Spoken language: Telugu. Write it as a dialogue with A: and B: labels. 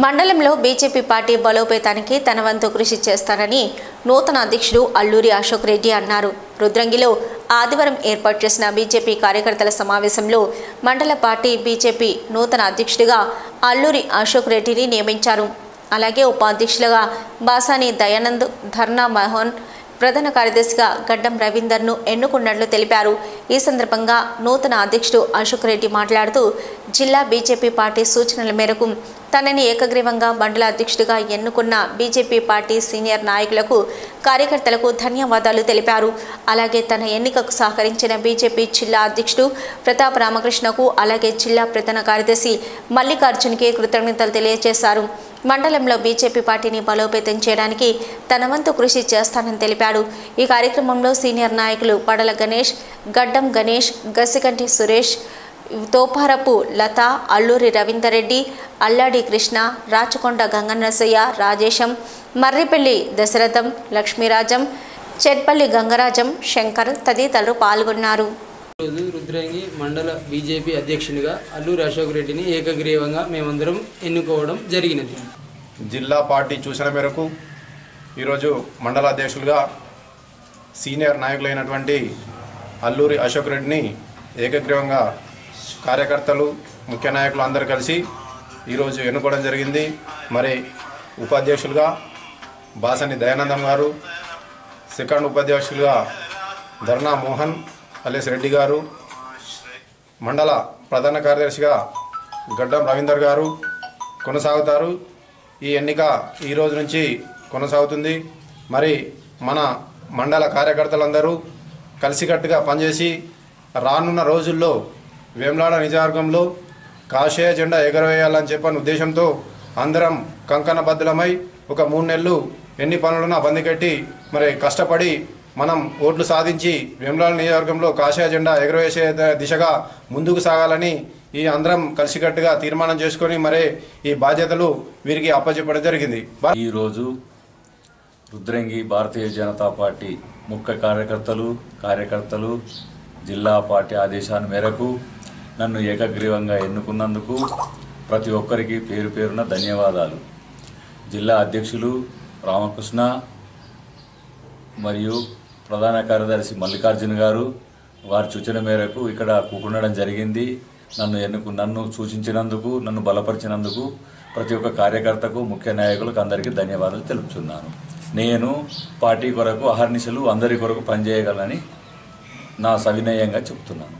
A: మండలంలో బీజేపీ పార్టీ బలోపేతానికి తన వంతు కృషి చేస్తానని నూతన అధ్యక్షుడు అల్లూరి అశోక్ రెడ్డి అన్నారు. రుద్రంగిలో ఆదివారం ఏర్పాటు చేసిన బీజేపీ కార్యకర్తల సమావేశంలో మండల పార్టీ బీజేపీ నూతన అధ్యక్షుడిగా అల్లూరి అశోక్ రెడ్డిని నియమించారు. అలాగే ఉపాధ్యక్షులుగా బాసాని దయానంద్ ధర్నా మోహన్ ప్రధాన కార్యదర్శిగా గడ్డం రవీందర్ను ఎన్నుకున్నట్లు తెలిపారు. ఈ సందర్భంగా నూతన అధ్యక్షుడు అశోక్ రెడ్డి మాట్లాడుతూ జిల్లా బీజేపీ పార్టీ సూచనల మేరకు తనని ఏకగ్రీవంగా మండల అధ్యక్షుడిగా ఎన్నుకున్న బీజేపీ పార్టీ సీనియర్ నాయకులకు కార్యకర్తలకు ధన్యవాదాలు తెలిపారు. అలాగే తన ఎన్నికకు సహకరించిన బీజేపీ జిల్లా అధ్యక్షుడు ప్రతాప్ రామకృష్ణకు అలాగే జిల్లా ప్రధాన కార్యదర్శి మల్లికార్జున్కి కృతజ్ఞతలు తెలియజేశారు. మండలంలో బీజేపీ పార్టీని బలోపేతం చేయడానికి తన వంతు కృషి చేస్తానని తెలిపాడు. ఈ కార్యక్రమంలో సీనియర్ నాయకులు పడల గణేష్ గడ్డం గణేష్ గసికంటి సురేష్ తోపారపు లత అల్లూరి రవీందర్రెడ్డి అల్లాడి కృష్ణ రాచకొండ గంగన్నసయ్య రాజేశం మర్రిపల్లి దశరథం లక్ష్మీరాజం చెట్పల్లి గంగరాజం శంకర్ తదితరులు పాల్గొన్నారు.
B: రోజు రుద్రంగి మండల బీజేపీ అధ్యక్షునిగా అల్లూరి అశోక్ రెడ్డిని ఏకగ్రీవంగా మేమందరం ఎన్నుకోవడం జరిగినది.
C: జిల్లా పార్టీ సూచన మేరకు ఈరోజు మండల అధ్యక్షులుగా సీనియర్ నాయకులైనటువంటి అల్లూరి అశోక్ రెడ్డిని ఏకగ్రీవంగా కార్యకర్తలు ముఖ్య నాయకులు అందరూ కలిసి ఈరోజు ఎన్నుకోవడం జరిగింది. మరి ఉపాధ్యక్షులుగా బాసని దయానందం గారు సెకండ్ ఉపాధ్యక్షులుగా ధర్నా మోహన్ అలేస్ రెడ్డి గారు మండల ప్రధాన కార్యదర్శిగా గడ్డం రవీందర్ గారు కొనసాగుతారు. ఈ ఎన్నిక ఈ రోజు నుంచి కొనసాగుతుంది. మరి మన మండల కార్యకర్తలందరూ కలిసికట్టుగా పనిచేసి రానున్న రోజుల్లో వేములాడ నిజార్గంలో కాషాయ జెండా ఎగరవేయాలని చెప్పని ఉద్దేశంతో అందరం కంకణబద్ధులమై ఒక మూడు నెలలు ఎన్ని పనులను బందికెట్టి మరి కష్టపడి మనం ఓట్లు సాధించి వేములాడ నియోజకవర్గంలో కాషాయ జెండా ఎగరవేసే దిశగా ముందుకు సాగాలని ఈ అందరం కలిసికట్టుగా తీర్మానం చేసుకొని మరి ఈ బాధ్యతలు వీరికి అప్పచెప్పడం జరిగింది.
D: ఈరోజు రుద్రంగి భారతీయ జనతా పార్టీ ముఖ్య కార్యకర్తలు కార్యకర్తలు జిల్లా పార్టీ ఆదేశాల మేరకు నన్ను ఏకగ్రీవంగా ఎన్నుకున్నందుకు ప్రతి ఒక్కరికి పేరు పేరున ధన్యవాదాలు. జిల్లా అధ్యక్షులు రామకృష్ణ మరియు ప్రధాన కార్యదర్శి మల్లికార్జున గారు వారి సూచన మేరకు ఇక్కడ కూకుండడం జరిగింది. నన్ను ఎన్నుకు నన్ను సూచించినందుకు నన్ను బలపరిచినందుకు ప్రతి ఒక్క కార్యకర్తకు ముఖ్య నాయకులకు అందరికీ ధన్యవాదాలు తెలుపుతున్నాను. నేను పార్టీ కొరకు అహర్నిశలు అందరి కొరకు పనిచేయగలని నా సవినయంగా చెప్తున్నాను.